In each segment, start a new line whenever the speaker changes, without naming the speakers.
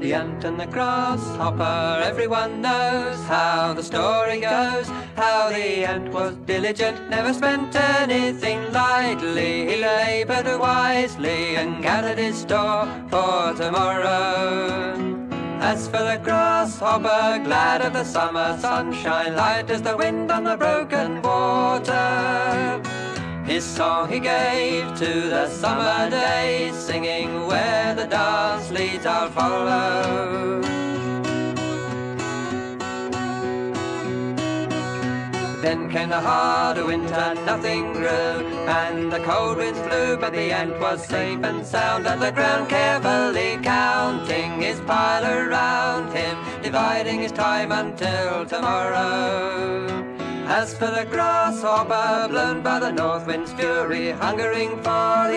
The ant and the grasshopper, everyone knows how the story goes. How the ant was diligent, never spent anything lightly. He labored wisely and gathered his store for tomorrow. As for the grasshopper, glad of the summer sunshine, light as the wind on the broken water. His song he gave to the summer days, singing the dance leads I'll follow. Then came the harder winter, nothing grew, and the cold winds blew, but the ant was safe and sound at the ground, carefully counting his pile around him, dividing his time until tomorrow. As for the grasshopper, blown by the north wind's fury, hungering for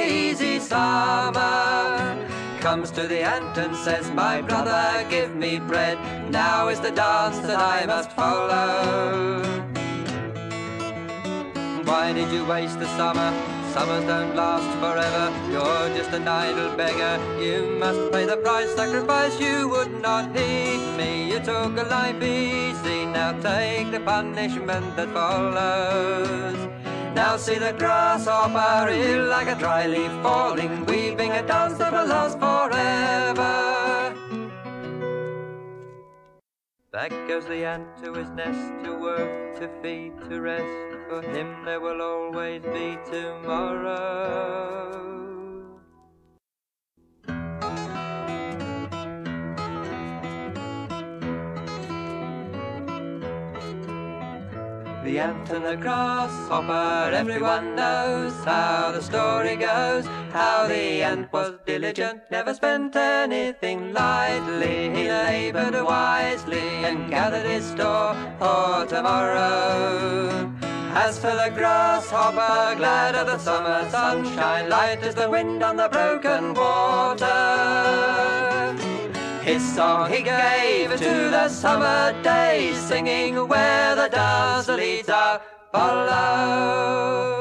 comes to the ant and says, My brother, give me bread. Now is the dance that I must follow. Why did you waste the summer? Summers don't last forever. You're just an idle beggar. You must pay the price, sacrifice. You would not heed me. You took a life easy. Now take the punishment that follows. Now see the grasshopper ill like a dry leaf falling, weaving a dance that will last forever. Back goes the ant to his nest to work, to feed, to rest. For him there will always be tomorrow. The ant and the grasshopper, everyone knows how the story goes. How the ant was diligent, never spent anything lightly. He labored wisely and gathered his store for tomorrow. As for the grasshopper, glad of the summer sunshine, light as the wind on the broken water. His song he gave to the summer days, singing where the dance leads our follow.